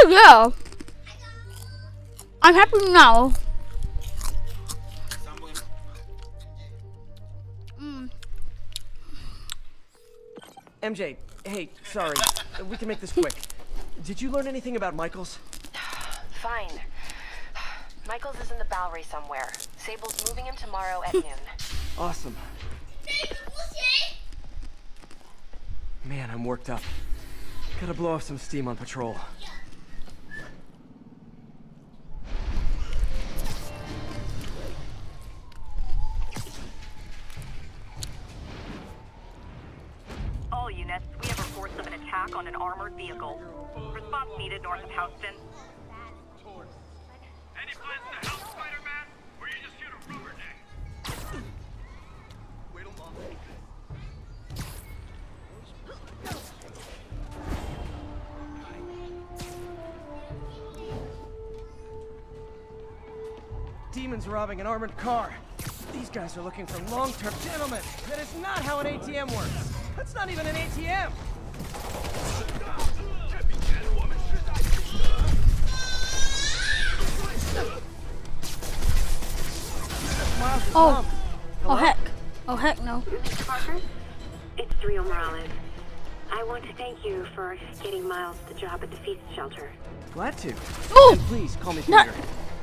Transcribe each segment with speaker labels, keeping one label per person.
Speaker 1: Oh yeah. I'm happy now. Mm.
Speaker 2: MJ, hey, sorry. We can make this quick. Did you learn anything about Michaels?
Speaker 3: Fine. Michaels is in the Bowery somewhere. Sable's moving him tomorrow at noon.
Speaker 2: Awesome. Man, I'm worked up. Gotta blow off some steam on patrol.
Speaker 4: Armored vehicle. Response needed north of Houston.
Speaker 5: Any plans to help Spider-Man? Or you just here to rubberneck?
Speaker 2: Demons robbing an armored car. These guys are looking for long-term... Gentlemen, that is not how an ATM works. That's not even an ATM.
Speaker 1: Oh. Oh
Speaker 2: Hello?
Speaker 1: heck. Oh heck no.
Speaker 6: Mr. Parker, it's Rio Morales. I want to thank you for getting Miles the job at the feast shelter.
Speaker 2: Glad to.
Speaker 1: Oh!
Speaker 2: And please call me
Speaker 1: Not-
Speaker 2: Peter.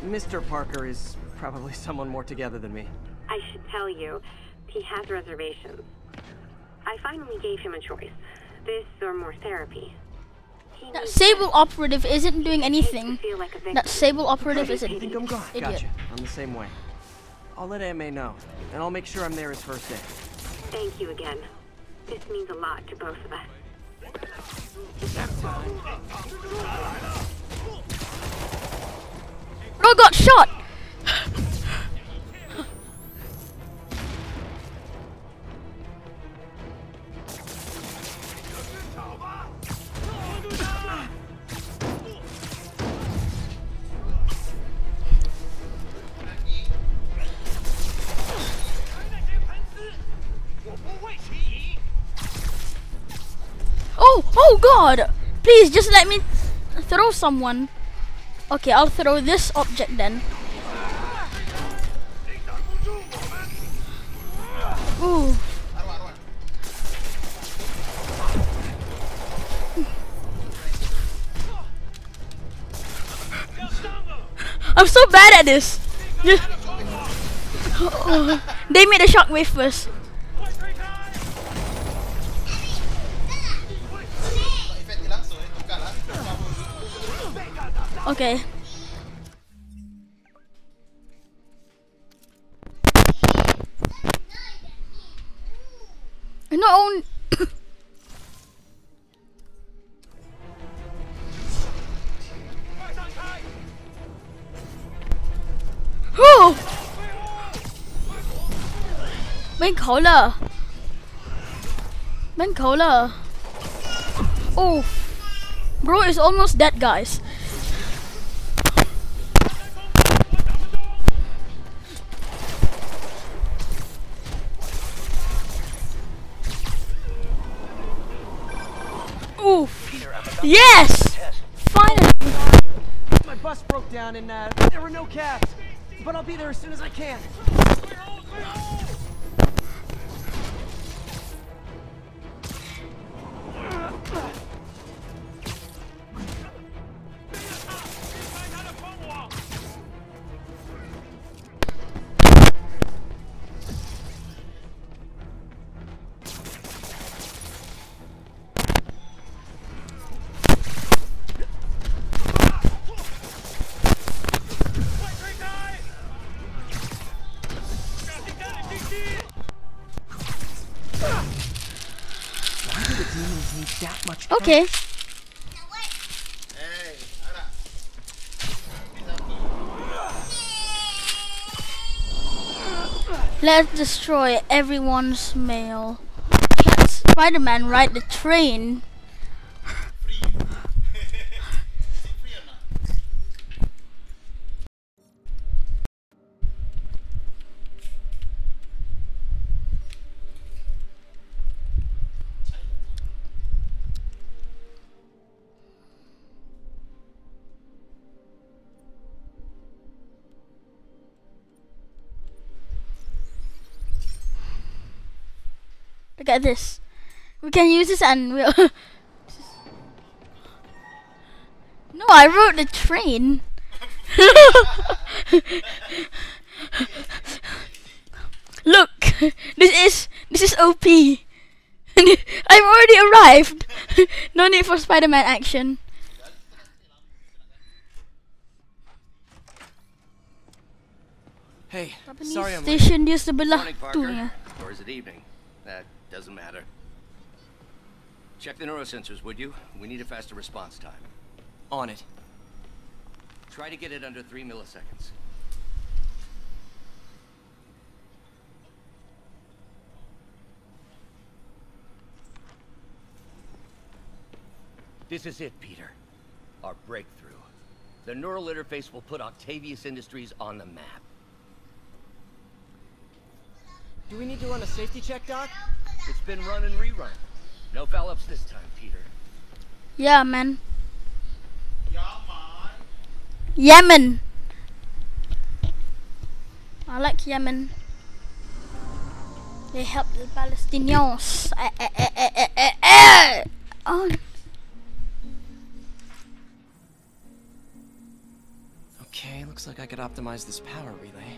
Speaker 2: Mr. Parker is probably someone more together than me.
Speaker 6: I should tell you, he has reservations. I finally gave him a choice. This or more therapy. He
Speaker 1: That Sable operative isn't doing anything.
Speaker 6: feel like a.
Speaker 1: That Sable operative
Speaker 2: isn't.
Speaker 1: an
Speaker 2: think I'm gone?
Speaker 1: idiot.
Speaker 2: Gotcha. I'm the same way. I'll let Aunt May know, and I'll make sure I'm there his first day.
Speaker 6: Thank you again. This means a lot to both of us.
Speaker 1: Bro got shot. God! Please just let me throw someone. Okay, I'll throw this object then. Ooh. I'm so bad at this. Oh, they made a shockwave first. Okay. No. Who? Bên khổ lờ. Bên. Oh. Bro is almost dead, guys. Oof. Yes! Finally!
Speaker 2: My bus broke down and uh, there were no cabs. But I'll be there as soon as I can.
Speaker 1: Okay. Let's destroy everyone's mail. Spider-Man ride the train? Look at this. We can use this and we'll. no, I wrote the train. Look, this is this is OP. I've already arrived. no need for Spider-Man action.
Speaker 2: Hey,
Speaker 1: Japanese
Speaker 2: sorry I'm late.
Speaker 1: station dia sebelah
Speaker 7: Morning,
Speaker 1: tu ya.
Speaker 7: Or is it evening? That doesn't matter. Check the neurosensors, would you? We need a faster response time.
Speaker 2: On it.
Speaker 7: Try to get it under three milliseconds. This is it, Peter. Our breakthrough. The neural interface will put Octavius Industries on the map.
Speaker 2: Do we need to run a safety check, Doc?
Speaker 7: It's been run and rerun. No foul-ups this time, Peter.
Speaker 1: Yeah, man. Yemen. I like Yemen. They help the Palestinians. Eh, eh, eh, eh, eh, eh, eh. Oh.
Speaker 2: Okay, looks like I could optimize this power relay.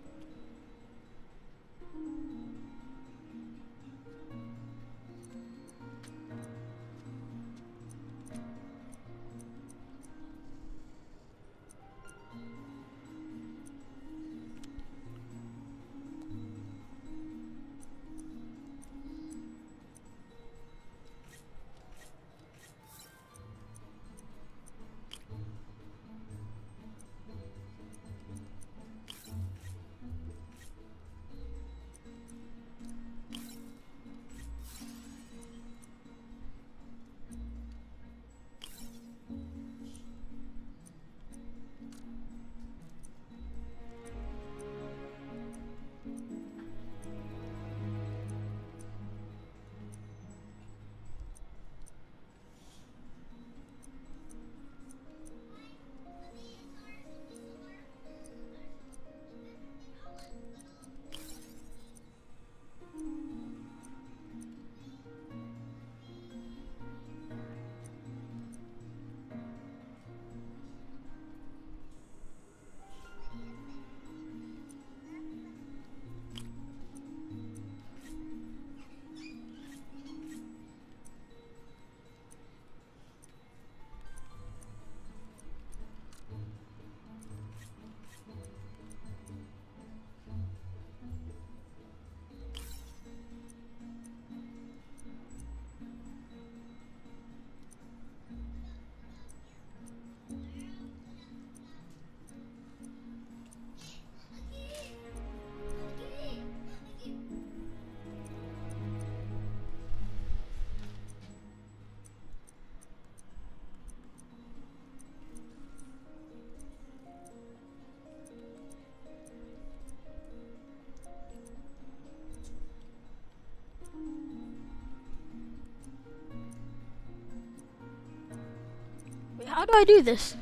Speaker 1: How do I do this?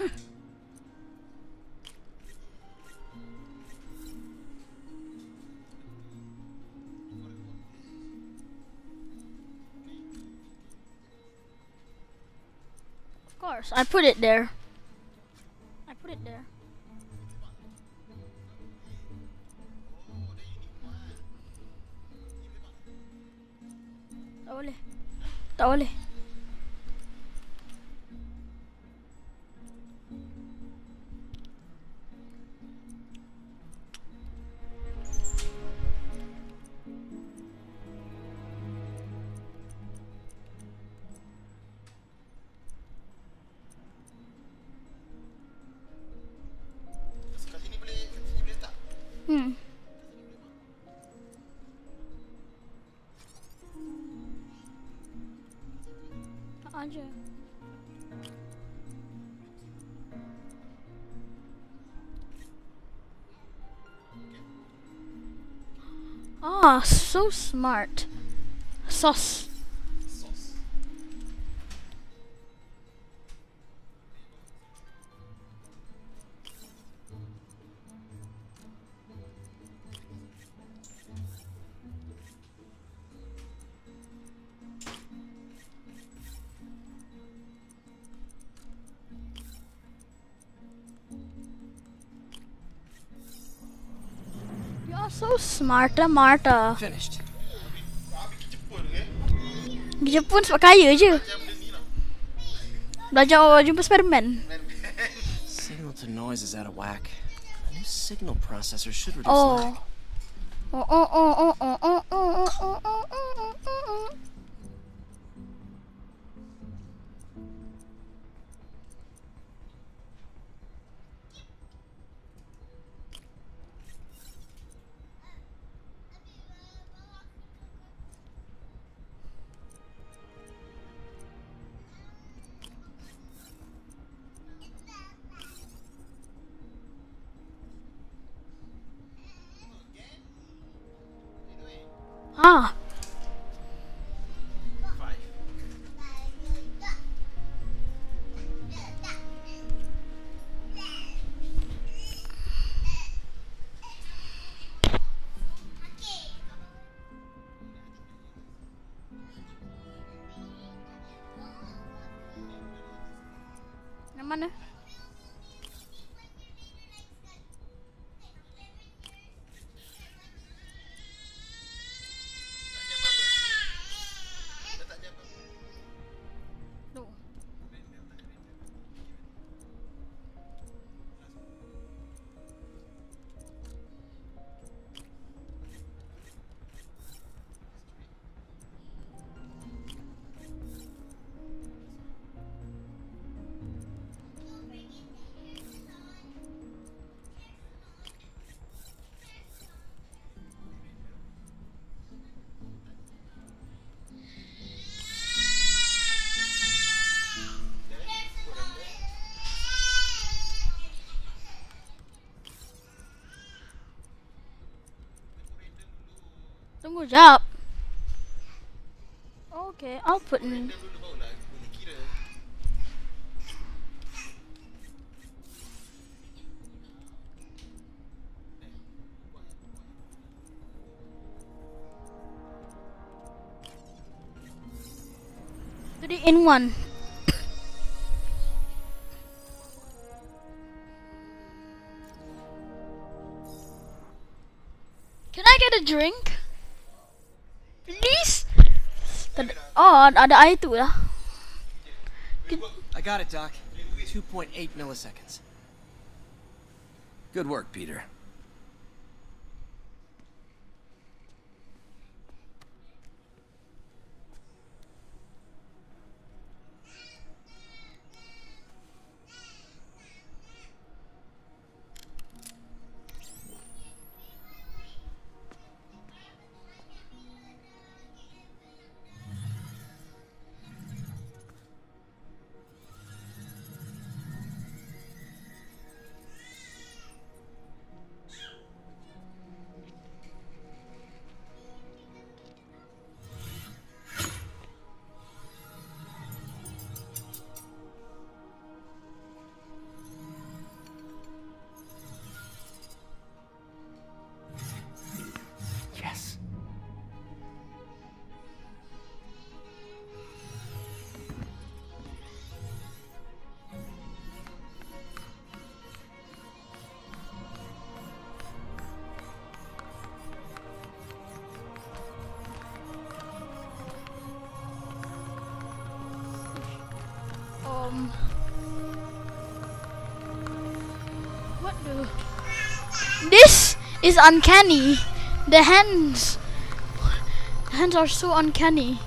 Speaker 1: of course, I put it there. I put it there. Tak boleh. So smart. Sauce. Smarter, Marta.
Speaker 2: Finished.
Speaker 8: Jepun
Speaker 1: sebab kaya je.
Speaker 8: Lah.
Speaker 1: Belajar jumpa Spiderman.
Speaker 2: Signal to noise is out of whack. A new signal processor should reduce
Speaker 1: Oh.
Speaker 2: lag.
Speaker 1: Oh oh oh oh oh oh oh oh oh oh oh oh. language up. Okay, I'll put in. Three in one. Oh, ada air tu lah.
Speaker 2: I got it, Doc. 2.8 milliseconds.
Speaker 7: Good work, Peter.
Speaker 1: This is uncanny. The hands. The hands are so uncanny.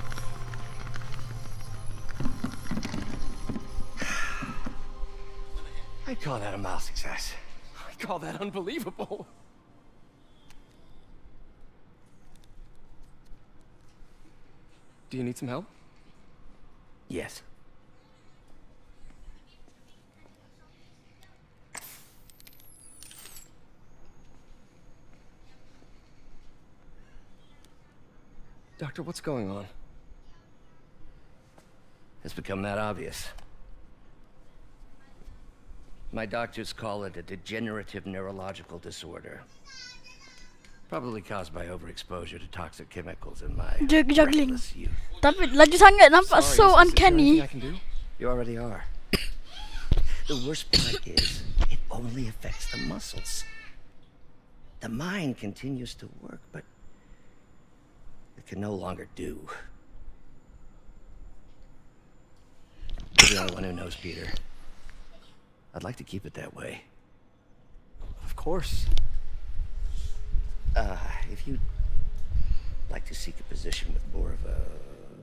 Speaker 2: I call that a mild success. I call that unbelievable. Do you need some help?
Speaker 7: Yes.
Speaker 2: Doctor, what's going on?
Speaker 7: It's become that obvious. My doctors call it a degenerative neurological disorder. Probably caused by overexposure to toxic chemicals in my
Speaker 1: Jug- juggling.
Speaker 7: reckless youth.
Speaker 1: Tapi laju sangat nampak
Speaker 2: Sorry,
Speaker 1: so
Speaker 2: is- is there
Speaker 1: uncanny.
Speaker 2: I can do?
Speaker 7: You already are. the worst part is, it only affects the muscles. The mind continues to work, but can no longer do. You're the only one who knows, Peter. I'd like to keep it that way.
Speaker 2: Of course.
Speaker 7: Uh, if you'd like to seek a position with more of a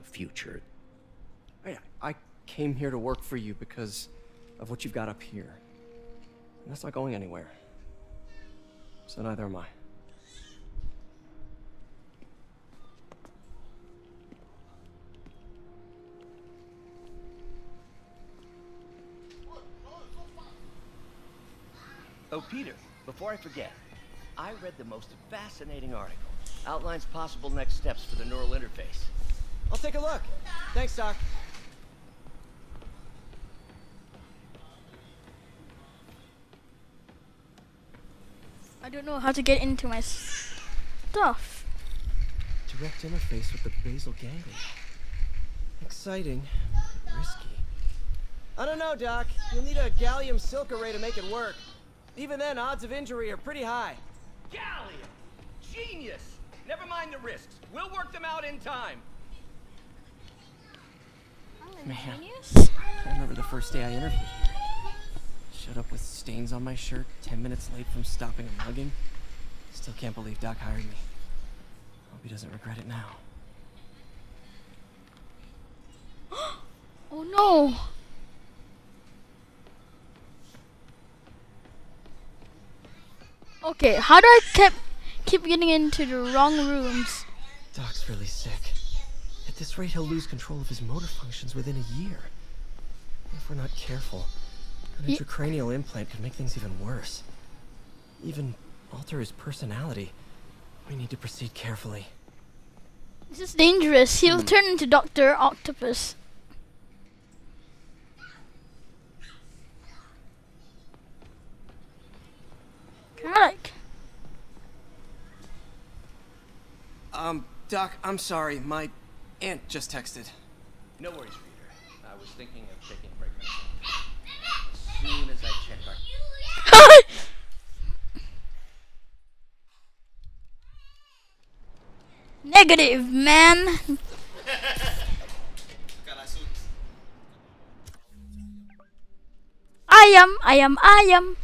Speaker 7: future,
Speaker 2: I, I came here to work for you because of what you've got up here. And that's not going anywhere. So neither am I.
Speaker 7: Oh, Peter, before I forget, I read the most fascinating article. Outlines possible next steps for the neural interface.
Speaker 2: I'll take a look. Thanks, Doc.
Speaker 1: I don't know how to get into my stuff.
Speaker 2: Direct interface with the basal ganglia. Exciting, risky. I don't know, Doc. You'll need a gallium silk array to make it work. Even then, odds of injury are pretty high.
Speaker 7: Gallium! Genius! Never mind the risks. We'll work them out in time.
Speaker 2: Oh, Man, I remember the first day I interviewed here. Showed up with stains on my shirt, 10 minutes late from stopping a mugging. Still can't believe Doc hired me. Hope he doesn't regret it now.
Speaker 1: Oh no! Okay, how do I keep keep getting into the wrong rooms?
Speaker 2: Doc's really sick. At this rate, he'll lose control of his motor functions within a year. If we're not careful, an
Speaker 1: Ye-
Speaker 2: intracranial implant could make things even worse. Even alter his personality. We need to proceed carefully.
Speaker 1: This is dangerous. He'll hmm. turn into Doctor Octopus. Can
Speaker 2: Um, Doc, I'm sorry. My aunt just texted.
Speaker 7: No worries, Peter. I was thinking of taking a break myself. As soon as I check our...
Speaker 1: Negative, man.
Speaker 8: Bukan langsung.
Speaker 1: Ayam, ayam, ayam.
Speaker 8: Oh,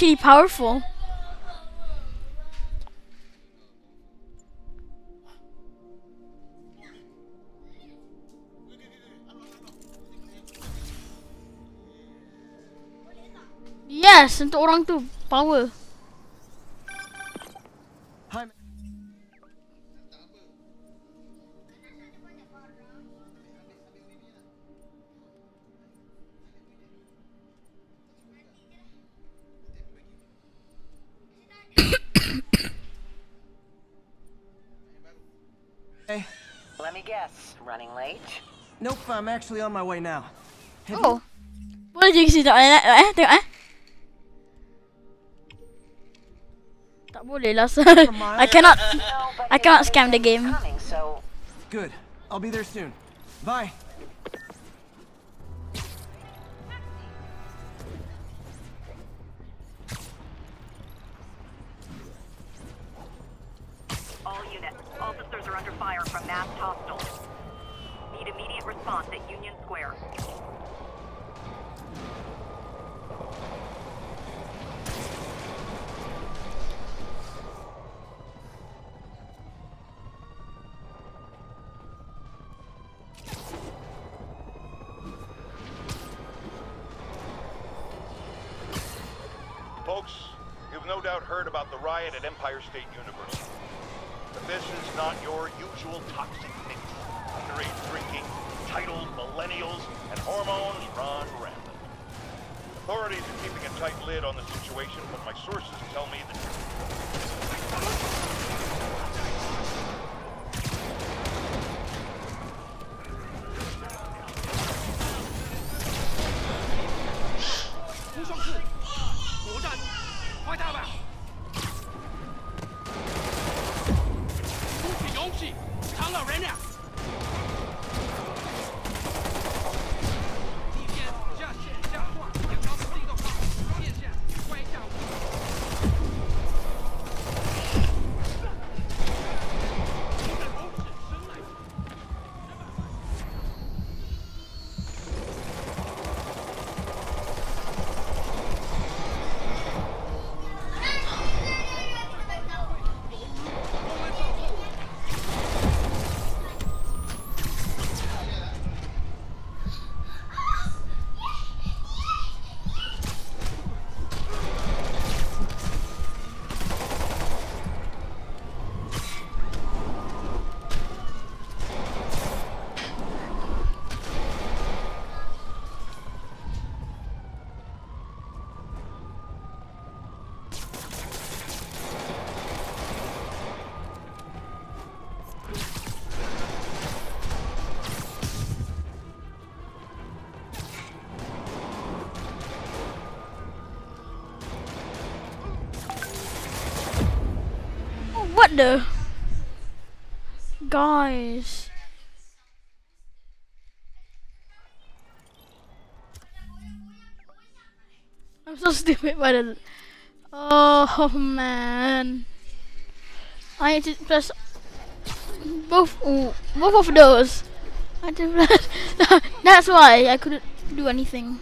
Speaker 1: actually powerful. Yes, untuk orang tu power.
Speaker 3: Late?
Speaker 2: nope, I'm actually on my way now. Have you-
Speaker 1: Oh. Boleh je kasi tak eh, eh tengok eh. Tak boleh lah sir. I cannot
Speaker 3: No,
Speaker 1: I
Speaker 3: hey,
Speaker 1: cannot scam the game.
Speaker 3: Coming, so
Speaker 2: Good. I'll be there soon. Bye.
Speaker 9: At
Speaker 10: Empire State University. But this is not your usual toxic mix. Underage drinking, titled millennials, and hormones run rampant. Authorities are keeping a tight lid on the situation, but my sources tell me that
Speaker 1: Guys. I'm so stupid by the. Oh man. I need to press both oh, both of those. I press. That's why I couldn't do anything.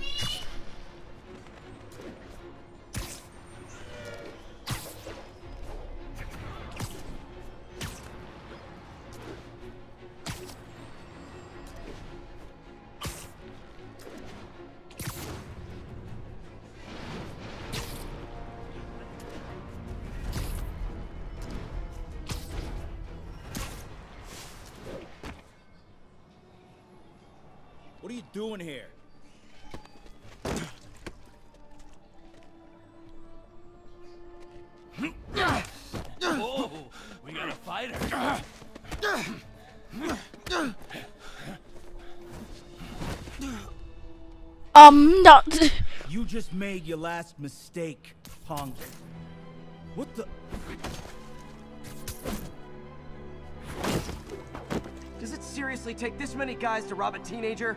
Speaker 8: Doing here? oh, we got a fighter.
Speaker 1: Um, not.
Speaker 8: You just made your last mistake, punk. What the?
Speaker 2: Does it seriously take this many guys to rob a teenager?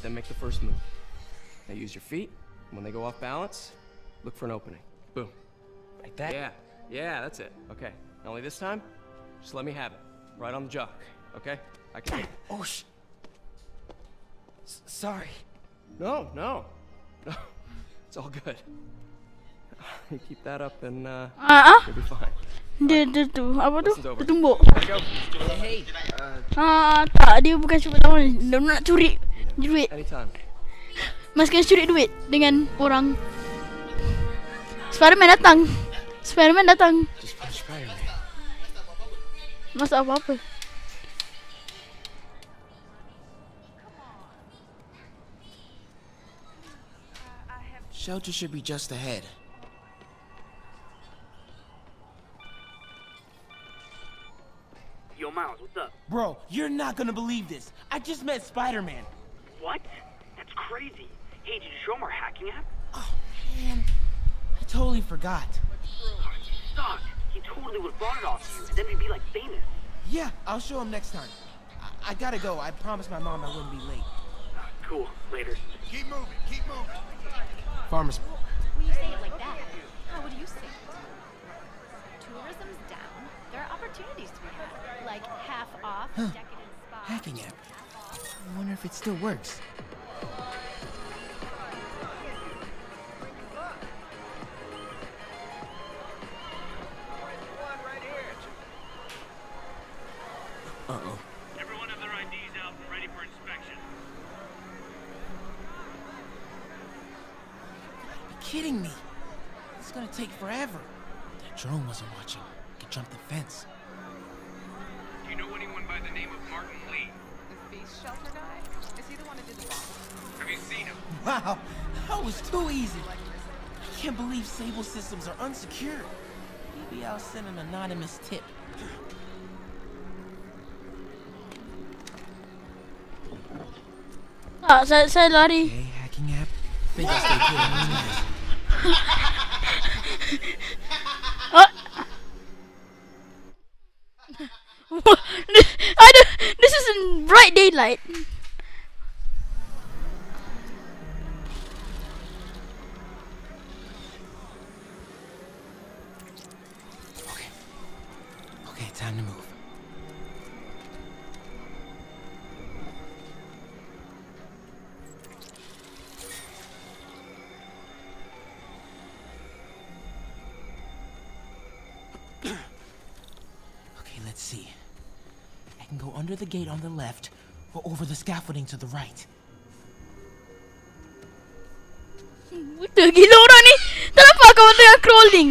Speaker 2: Let them make the first move. Now use your feet. and When they go off balance, look for an opening. Boom.
Speaker 11: Like that?
Speaker 2: Yeah, yeah, that's it. Okay. Now only this time, just let me have it. Right on the jock. Okay? I can.
Speaker 11: Oh, sh. S- sorry.
Speaker 2: No, no, no. It's all good. You keep that up and uh,
Speaker 1: Ah, ah.
Speaker 2: you'll be fine.
Speaker 1: Dia, dia tu, apa tu?
Speaker 2: Lesson's over.
Speaker 1: Dia tumbuk.
Speaker 2: Gotta.
Speaker 11: Hey, uh,
Speaker 1: Ah, tak. Dia bukan cuba lawan. Dia nak curi duit.
Speaker 2: Anytime.
Speaker 1: Mas kena curi duit dengan orang. Spiderman datang. Spiderman datang.
Speaker 2: Just punch Spider-Man.
Speaker 1: Mas apa-apa.
Speaker 11: shelter should be just ahead.
Speaker 12: Yo, Miles, what's up?
Speaker 11: Bro, you're not gonna believe this. I just met Spider-Man.
Speaker 12: What? That's crazy. Hey, did you show him our hacking app?
Speaker 11: Oh, man. I totally forgot.
Speaker 12: Oh, Suck. He totally would have brought it off to you, and then we'd be like famous.
Speaker 11: Yeah, I'll show him next time. I, I gotta go. I promised my mom I wouldn't be late.
Speaker 12: Uh, cool. Later.
Speaker 8: Keep moving, keep moving.
Speaker 11: Farmers.
Speaker 13: When you say it like that, how would you say it? Tourism's down. There are opportunities to be had, like half off decadent spas.
Speaker 11: Hacking app. I wonder if it still works. Uh-oh.
Speaker 12: Everyone have their IDs out and ready for inspection.
Speaker 11: You're kidding me. It's gonna take forever. That drone wasn't watching. Could jump the fence.
Speaker 12: Do you know anyone by the name of Martin Lee?
Speaker 14: The face shelter guy? Is he the one who did the bomb?
Speaker 12: Have you seen him?
Speaker 11: Wow, that was too easy. I can't believe Sable systems are unsecured. Maybe I'll send an anonymous tip.
Speaker 1: Tak, saya, saya lari.
Speaker 11: Hey, hacking app. Think I'll stay put on these guys.
Speaker 1: Oh. I don't, this is daylight.
Speaker 11: Okay, time to move. okay, let's see. I can go under the gate on the left or over the scaffolding to the right.
Speaker 1: Betul gila orang ni. Nampak kawan tengah crawling.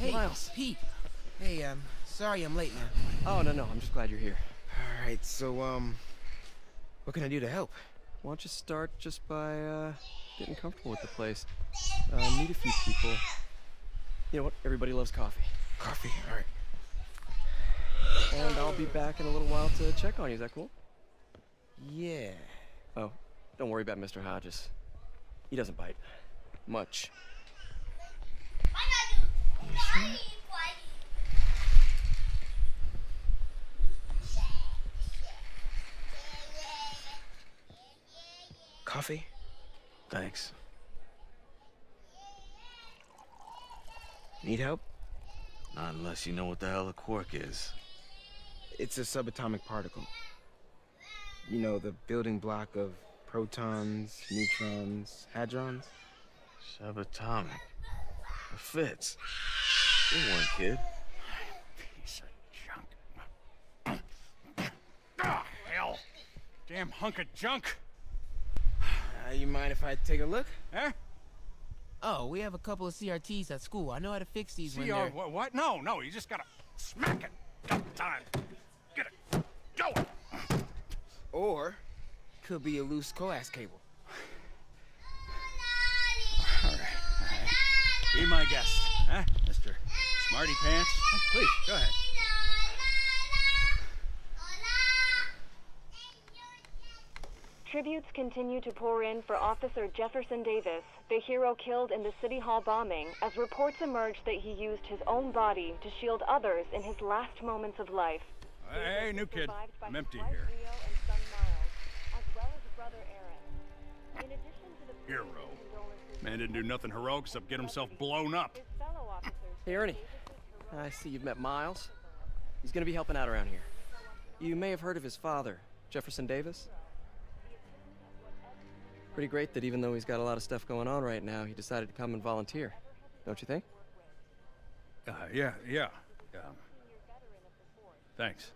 Speaker 11: Hey,
Speaker 2: Miles.
Speaker 11: Pete. Hey, um, sorry I'm late, man.
Speaker 2: Oh, no, no. I'm just glad you're here.
Speaker 11: All right, so, um, what can I do to help?
Speaker 2: Why don't you start just by uh, getting comfortable with the place? Uh, meet a few people. You know what? Everybody loves coffee.
Speaker 11: Coffee? All right.
Speaker 2: And I'll be back in a little while to check on you. Is that cool?
Speaker 11: Yeah.
Speaker 2: Oh, don't worry about Mr. Hodges. He doesn't bite. Much.
Speaker 11: Coffee?
Speaker 2: Thanks.
Speaker 11: Need help?
Speaker 15: Not unless you know what the hell a quark is.
Speaker 11: It's a subatomic particle. You know, the building block of protons, neutrons, hadrons.
Speaker 15: Subatomic. It fits. Good one, kid.
Speaker 8: Piece of junk. Ah, hell. Damn hunk of junk.
Speaker 11: Uh, you mind if I take a look?
Speaker 8: Huh?
Speaker 11: Oh, we have a couple of CRTs at school. I know how to fix these when
Speaker 8: See, uh,
Speaker 11: they're...
Speaker 8: what, what? No, no, you just gotta smack it. Dump time. Get it. Go.
Speaker 11: Or, could be a loose coax cable.
Speaker 8: Be my guest, huh, Mr. Smarty Pants? Oh, please, go ahead.
Speaker 6: Tributes continue to pour in for Officer Jefferson Davis, the hero killed in the City Hall bombing, as reports emerge that he used his own body to shield others in his last moments of life.
Speaker 8: Hey, new kid. I'm empty here. Hero. Man didn't do nothing heroic except get himself blown up.
Speaker 2: Hey, Ernie. I see you've met Miles. He's gonna be helping out around here. You may have heard of his father, Jefferson Davis. Pretty great that even though he's got a lot of stuff going on right now, he decided to come and volunteer. Don't you think?
Speaker 8: Uh, yeah, yeah. Um, thanks.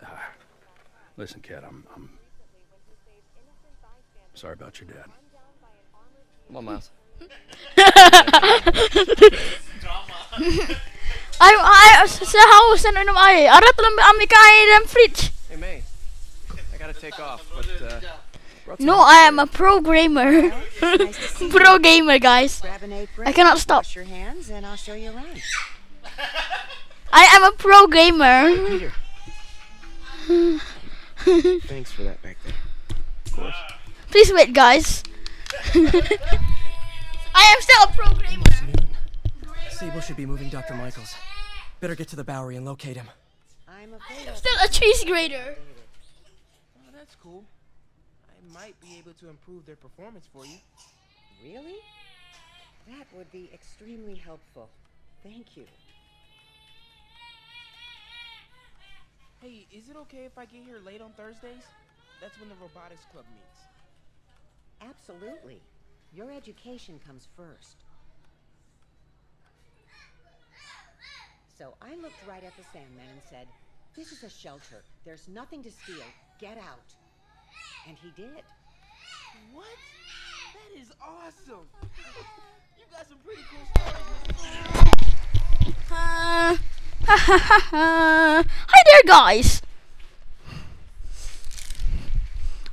Speaker 8: Uh, listen, kid, I'm, I'm sorry about your dad.
Speaker 2: Come on, Miles.
Speaker 1: I, I, sa hausen inom ay. Arat lang ami kain ng fridge.
Speaker 2: Hey, May. I gotta take off, but uh, brought some
Speaker 1: No,
Speaker 2: lunch
Speaker 1: I
Speaker 2: for
Speaker 1: am a pro gamer. pro gamer, guys.
Speaker 16: Grab an apron.
Speaker 1: I cannot stop.
Speaker 16: Wash your hands, and I'll show you around.
Speaker 1: I am a pro gamer.
Speaker 11: Thanks for that back there.
Speaker 2: Of course.
Speaker 1: Please wait, guys. I am still a pro gamer.
Speaker 2: Sable should be moving Dr. Michaels. Better get to the Bowery and locate him.
Speaker 16: I'm
Speaker 1: I'm still a cheese grater.
Speaker 11: Oh, that's cool. I might be able to improve their performance for you.
Speaker 16: Really? That would be extremely helpful. Thank you.
Speaker 11: Hey, is it okay if I get here late on Thursdays? That's when the robotics club meets.
Speaker 16: Absolutely. Your education comes first. So I looked right at the Sandman and said, This is a shelter. There's nothing to steal. Get out. And he did.
Speaker 11: What? That is awesome. you got some pretty cool stories, Mr.
Speaker 1: Uh, Hi there, guys.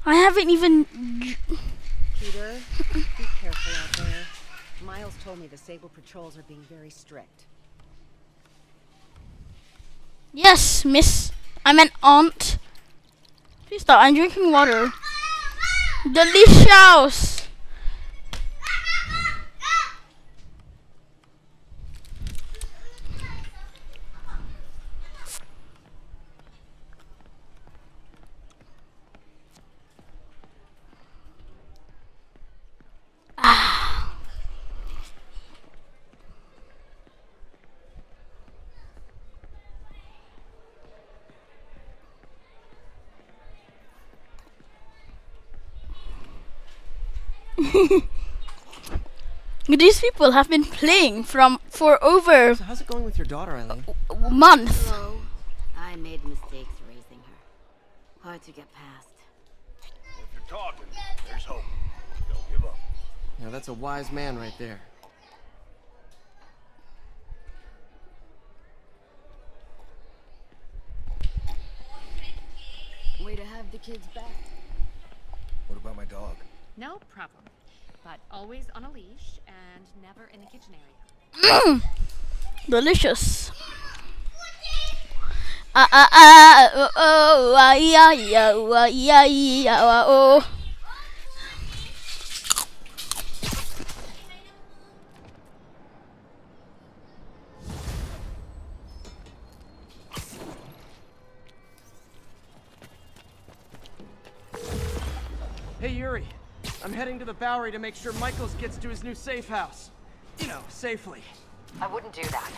Speaker 1: I haven't even.
Speaker 16: Peter, be careful out there. Miles told me the Sable patrols are being very strict.
Speaker 1: Yes, miss. I'm an aunt. Please stop. I'm drinking water. Delicious. These people have been playing from for over
Speaker 2: So how's it going with your daughter, Eileen?
Speaker 1: a month.
Speaker 17: Hello. I made mistakes raising her. Hard to get past.
Speaker 5: If you're talking, there's hope. Don't give up.
Speaker 2: Yeah, that's a wise man right there.
Speaker 17: Way to have the kids back.
Speaker 5: What about my dog?
Speaker 14: No problem. But always on a leash and never in the kitchen area.
Speaker 1: Mm. Delicious. Ah ah ah oh oh ah yeah yeah ah yeah yeah ah, oh.
Speaker 2: Hey, Yuri. I'm heading to the Bowery to make sure Michaels gets to his new safe house. You know, safely.
Speaker 3: I wouldn't do that.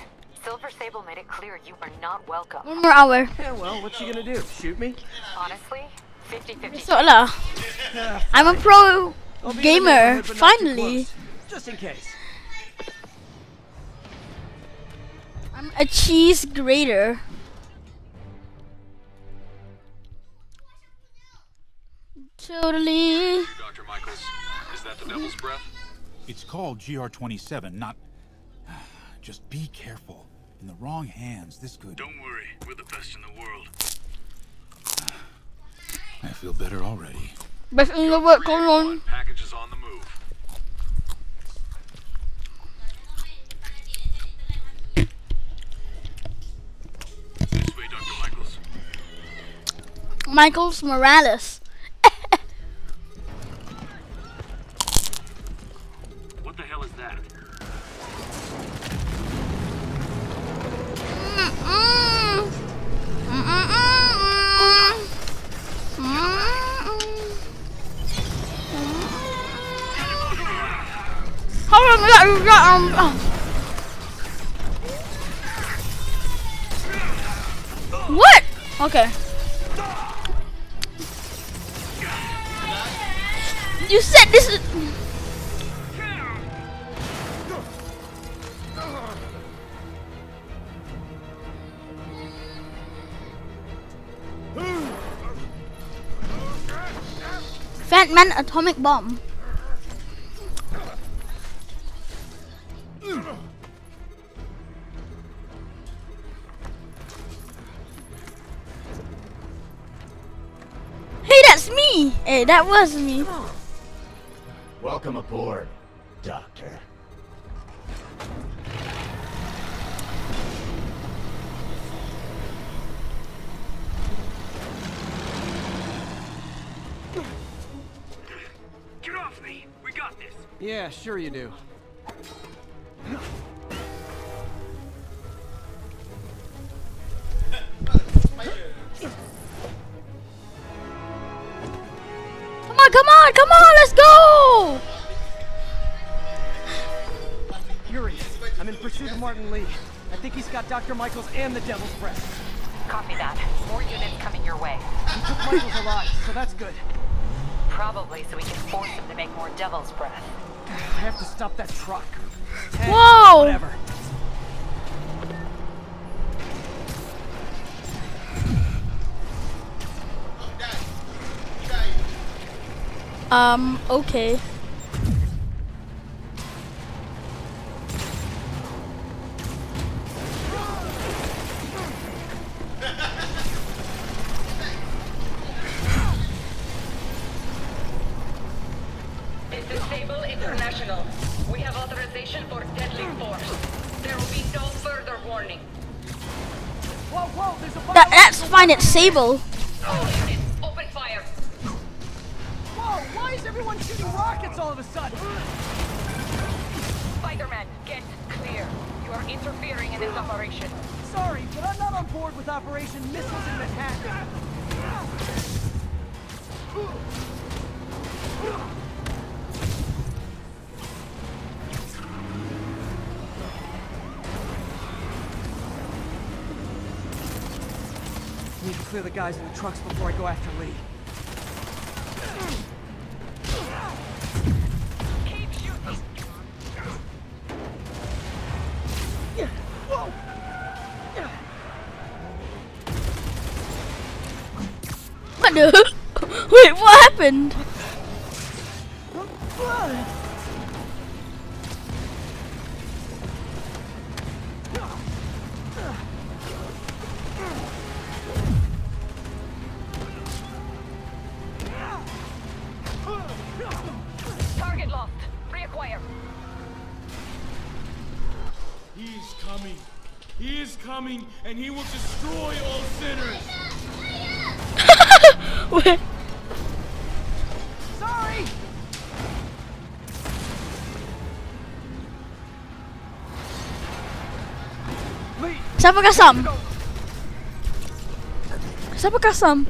Speaker 3: Silver Sable made it clear you are not welcome.
Speaker 1: One more hour.
Speaker 2: Yeah, well, what's she gonna do? Shoot me?
Speaker 3: Honestly, 50-50.
Speaker 1: So uh, lah. I'm a pro
Speaker 2: I'll be in the
Speaker 1: gamer.
Speaker 2: neighborhood, but not too
Speaker 1: Finally.
Speaker 2: Just in case.
Speaker 1: I'm a cheese grater. Totally.
Speaker 10: Dr. Michaels, is that the Devil's Breath?
Speaker 18: It's called GR27, not. Just be careful. In the wrong hands, this could.
Speaker 10: Don't worry, we're the best in the world.
Speaker 18: I feel better already.
Speaker 1: Best in the world, come on.
Speaker 10: Package is on the move. This way, Dr. Michaels.
Speaker 1: Michaels Morales.
Speaker 12: What?
Speaker 1: Okay. You said this is. Fat Man Atomic Bomb. Me! Hey, that was me.
Speaker 19: Welcome aboard, Doctor.
Speaker 12: Get off me! We got this!
Speaker 2: Yeah, sure you do. Martin Lee. I think he's got Dr. Michaels and the Devil's Breath.
Speaker 3: Copy that. More units coming your way.
Speaker 2: He took Michaels alive, so that's good.
Speaker 3: Probably so we can force him to make more Devil's Breath.
Speaker 2: I have to stop that truck. Eh,
Speaker 1: Whoa!
Speaker 2: Whatever.
Speaker 1: Um, okay. Fine. It's Sable.
Speaker 20: Open fire.
Speaker 2: Whoa, why is everyone shooting rockets all of a sudden?
Speaker 20: Spider-Man, get clear. You are interfering in this operation.
Speaker 2: Sorry, but I'm not on board with Operation Missiles in Manhattan. Clear the guys in the trucks before I go after Lee.
Speaker 20: Keep shooting.
Speaker 2: Whoa!
Speaker 1: What the? Wait, what happened? Siapa kasam? Siapa kasam?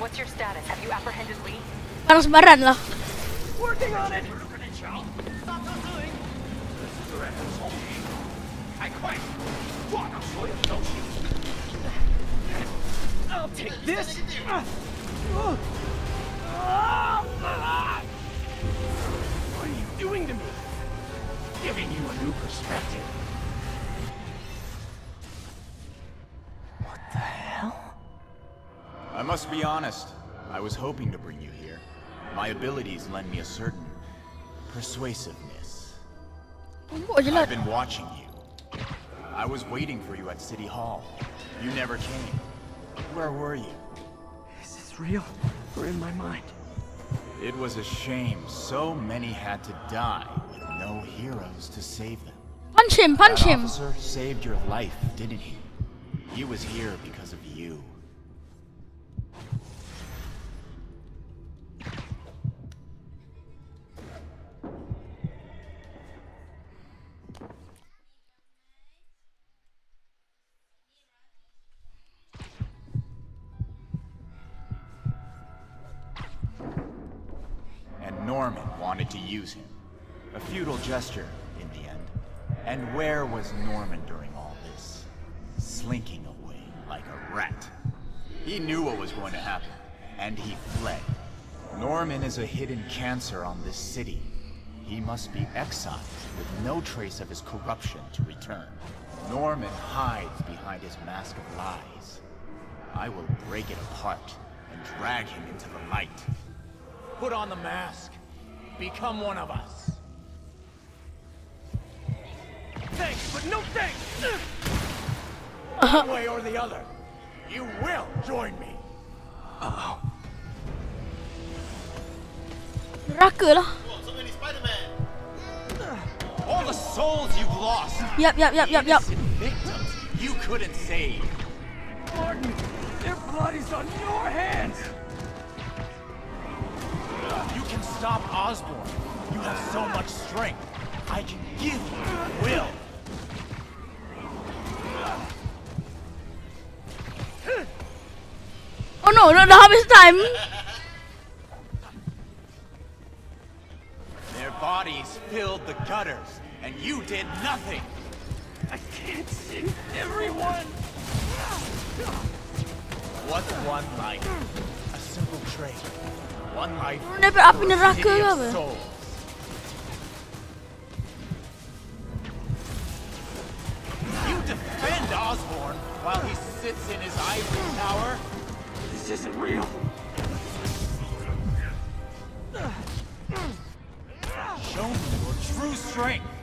Speaker 20: What's your status? Have you apprehended Lee?
Speaker 1: Parang sebaran lah.
Speaker 2: I'll take this! What are you doing to me?
Speaker 8: Giving you a new perspective. What the hell?
Speaker 18: I must be honest. I was hoping to bring you here. My abilities lend me a certain persuasiveness.
Speaker 1: Tunggu je.
Speaker 18: I've been watching you. I was waiting for you at City Hall. You never came. Where were you?
Speaker 2: Is this real or in my mind?
Speaker 18: It was a shame so many had to die with no heroes to save them.
Speaker 1: Punch him, punch
Speaker 18: that
Speaker 1: him.
Speaker 18: officer saved your life, didn't he? He was here because of you. And he fled. Norman is a hidden cancer on this city. He must be exiled with no trace of his corruption to return. Norman hides behind his mask of lies. I will break it apart and drag him into the light. Put on the mask. Become one of us.
Speaker 2: Thanks, but no thanks! Uh-huh.
Speaker 18: One way or the other, you will join me.
Speaker 2: Uh-oh.
Speaker 1: Neraka lah.
Speaker 18: All the souls you've lost.
Speaker 1: Yap, yap, yap, yap, yap.
Speaker 18: innocent Victims you couldn't save.
Speaker 2: Martin, their blood is on your hands!
Speaker 18: You can stop Osborn. You have so much strength. I can give you will.
Speaker 1: Oh no, dah, dah habis time.
Speaker 18: Bodies filled the gutters, and you did nothing.
Speaker 2: I can't see everyone!
Speaker 18: What's one life? A simple trait. One life.
Speaker 1: Orang dapat api
Speaker 18: for a
Speaker 1: neraka
Speaker 18: city
Speaker 1: ke
Speaker 18: souls. You defend Osborn while he sits in his ivory tower.
Speaker 2: This isn't real.
Speaker 18: Show me your true strength.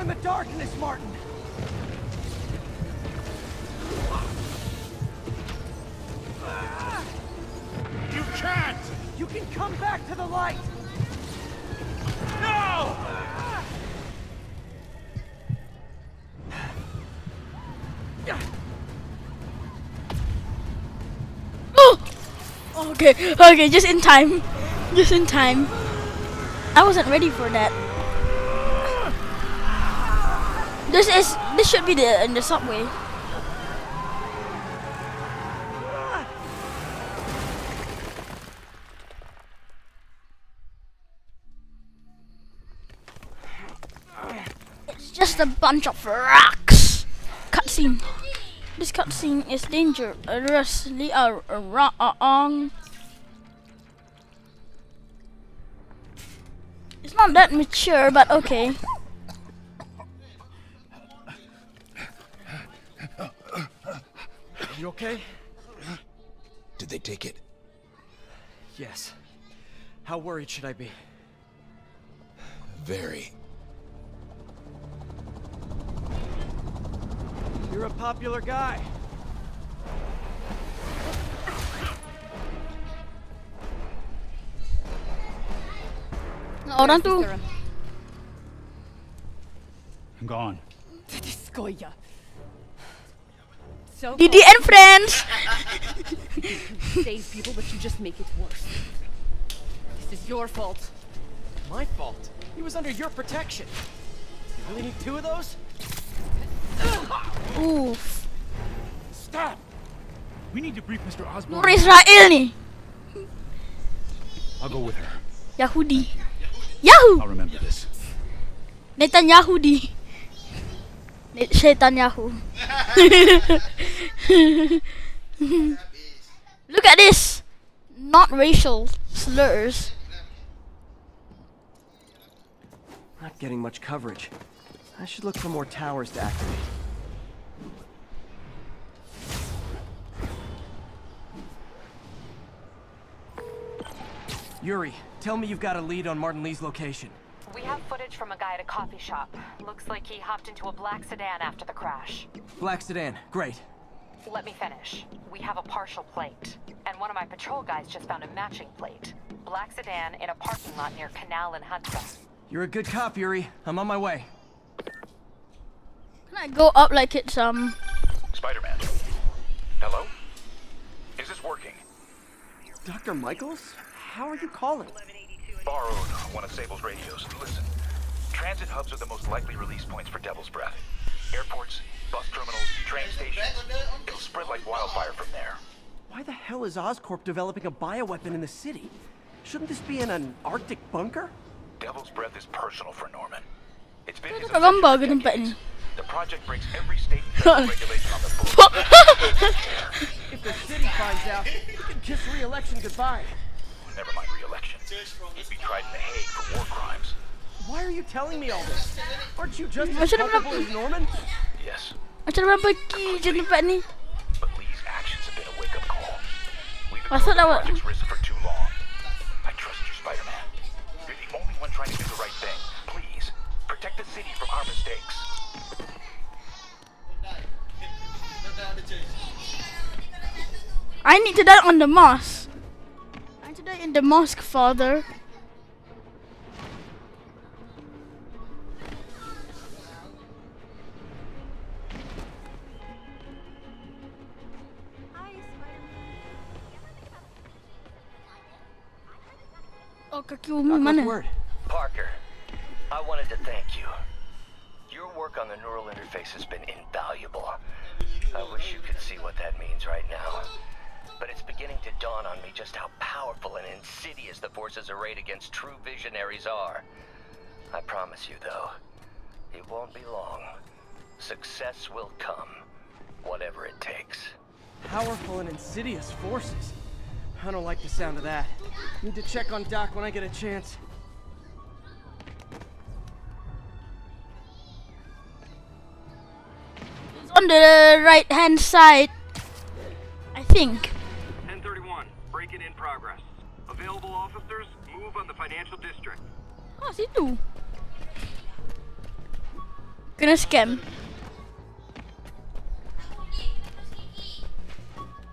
Speaker 2: In the darkness, Martin.
Speaker 8: You can't!
Speaker 2: You can come back to the light.
Speaker 8: No!
Speaker 1: Oh! Okay, okay, just in time. Just in time. I wasn't ready for that. This is this should be the in the subway. It's just a bunch of rocks. Cutscene. This cutscene is dangerously uh, wrong. It's not that mature, but okay.
Speaker 2: You okay?
Speaker 18: Did they take it?
Speaker 2: Yes. How worried should I be?
Speaker 18: Very.
Speaker 2: You're a popular guy.
Speaker 1: Orang tuh.
Speaker 8: I'm gone.
Speaker 13: Skoja. So
Speaker 1: Didi and friends.
Speaker 13: Save people, but you just make it worse. This is your fault.
Speaker 2: My fault. He was under your protection. You really need two of those?
Speaker 1: Oof.
Speaker 8: Stop! We need to brief Mr. Osborn.
Speaker 1: Nur Israel nih.
Speaker 8: I'll go with her.
Speaker 1: Yahudi. Yahoo.
Speaker 8: I'll remember this.
Speaker 1: Netanyahu di. Ne- Setan Yahoo. Look at this. Not racial slurs.
Speaker 2: Not getting much coverage. I should look for more towers to activate. Yuri, tell me you've got a lead on Martin Lee's location.
Speaker 3: We have footage from a guy at a coffee shop. Looks like he hopped into a black sedan after the crash.
Speaker 2: Black sedan, great.
Speaker 3: Let me finish. We have a partial plate. And one of my patrol guys just found a matching plate. Black sedan in a parking lot near Canal and Hudson.
Speaker 2: You're a good cop, Yuri. I'm on my way.
Speaker 1: Can I go up like it's um?
Speaker 5: Spider-Man. Hello? Is this working?
Speaker 2: Dr. Michaels? How are you calling?
Speaker 5: Borrowed one of Sable's radios. Listen, transit hubs are the most likely release points for Devil's Breath. Airports, bus terminals, train stations. It'll spread like wildfire from there.
Speaker 2: Why the hell is Oscorp developing a bioweapon in the city? Shouldn't this be in an Arctic bunker?
Speaker 5: Devil's Breath is personal for Norman. It's been his
Speaker 1: Kagamba ganun pa.
Speaker 5: The project breaks every state and regulation on the book.
Speaker 2: If the city finds out, he can kiss re-election goodbye.
Speaker 5: Never mind re-election. He'd be tried in The Hague for war crimes.
Speaker 2: Why are you telling me all this? Aren't you just
Speaker 1: I
Speaker 2: as
Speaker 1: should've
Speaker 2: culpable as Norman?
Speaker 5: Yes,
Speaker 1: Macam mana pergi je tempat ni?
Speaker 5: but Lee's actions have been a wake-up call. We've
Speaker 1: I thought that was-
Speaker 5: risk for too long. I trust you, Spider-Man. You're the only one trying to do the right thing. Please, protect the city from our mistakes.
Speaker 1: I need to die on the mosque. I need to die in the mosque, father. Kaki umi mana?
Speaker 7: Parker, I wanted to thank you. Your work on the neural interface has been invaluable. I wish you could see what that means right now. But it's beginning to dawn on me just how powerful and insidious the forces arrayed against true visionaries are. I promise you, though, it won't be long. Success will come, whatever it takes.
Speaker 2: Powerful and insidious forces. I don't like the sound of that. Need to check on Doc when I get a chance.
Speaker 1: It's on the right hand side. I think.
Speaker 12: 1031, break-in in progress. Available officers, move on the financial district.
Speaker 1: Oh, situ. Kena scam.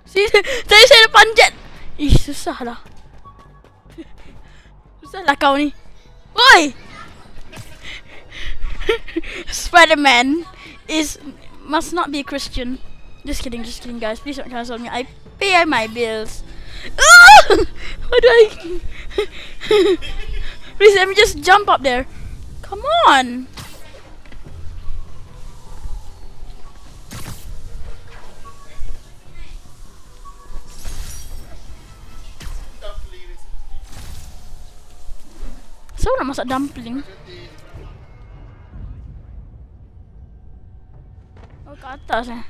Speaker 1: Si, tadi saya ada panjat. Ih, susah lah. Susah lah kau ni. Oi! Spider-Man is must not be a Christian. Just kidding, just kidding, guys. Please don't cancel me. I pay my bills. Ah! How do I? Please let me just jump up there. Come on. Nak masak dumpling? Oh, ke atas eh.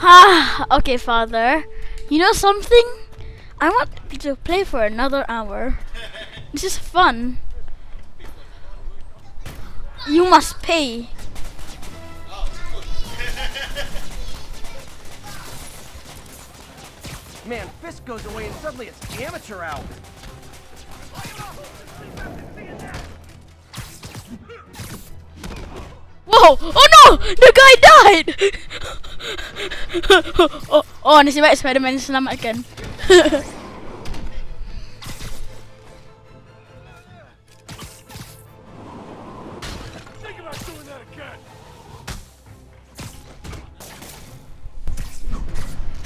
Speaker 1: Ha, okay, father. You know something? I want to play for another hour. This is fun. You must pay.
Speaker 2: Man, Fisk goes away and suddenly it's amateur hour.
Speaker 1: Whoa! Oh no! The guy died! oh, oh, nasib baik Spider-Man diselamatkan.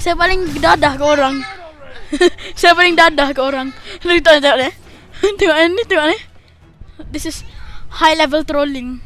Speaker 1: Saya paling dadah ke orang. Saya paling dadah ke orang. Tengok ni. Tengok ni, tengok ni. This is high level trolling.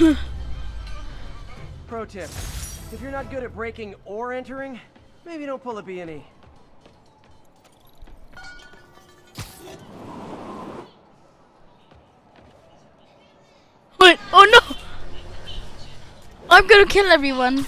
Speaker 2: Pro tip. If you're not good at breaking or entering, maybe don't pull a. B&E.
Speaker 1: Wait, oh no! I'm gonna kill everyone.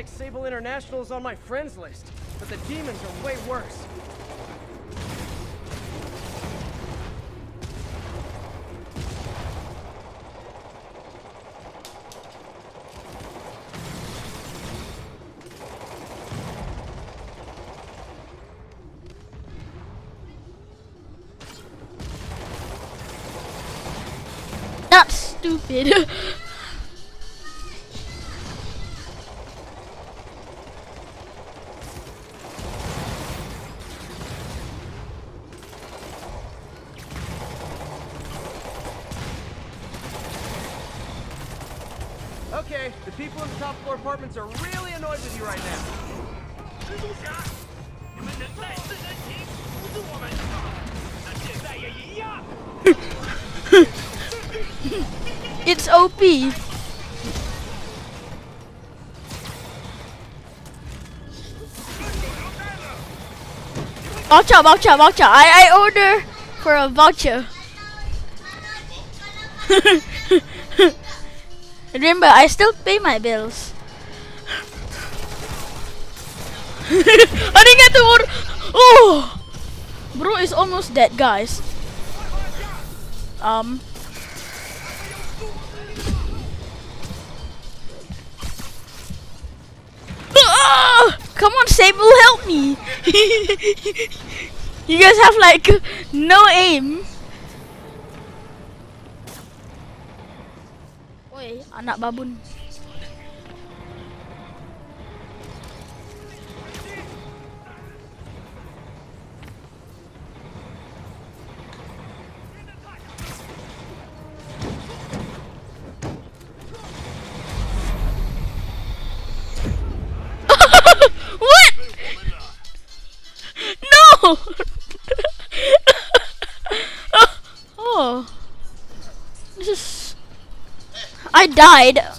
Speaker 2: Like Sable International is on my friends list, but the demons are way worse. The people in the top floor apartments are really annoyed with you right now.
Speaker 1: It's OP. Voucher, voucher, voucher. I, I order for a voucher. Remember, I still pay my bills. I didn't get to order. Oh, bro is almost dead, guys. Um. Ah! Come on, Sable, help me! you guys have like no aim. Anak babun. Died.